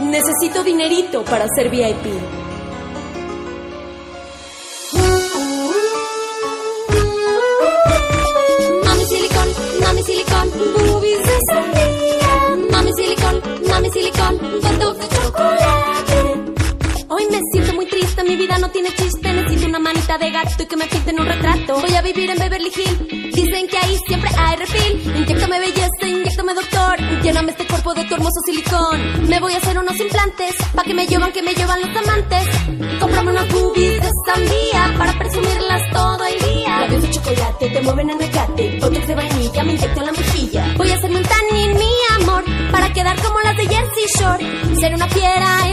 Necesito dinerito para ser VIP. Mami silicón, mami silicón, boobies de sandía. Mami silicón, mami silicón, fotos de chocolate. Hoy me siento muy triste, mi vida no tiene chiste. Necesito una manita de gato y que me pinten un retrato. Voy a vivir en Beverly Hills. Dicen que ahí siempre hay refil. Inyectame belleza, inyectame doctor. Lléname este cuerpo de tu hermoso silicón. Me voy a hacer unos implantes. Pa' que me llevan, que me llevan los amantes. Cómprame unas boobies de sandía. Para presumirlas todo el día. Labios de chocolate, te mueven en mecate. Botox de vainilla, me inyecto la mejilla. Voy a hacerme un tanning, mi amor. Para quedar como las de Jersey Shore. Ser una fiera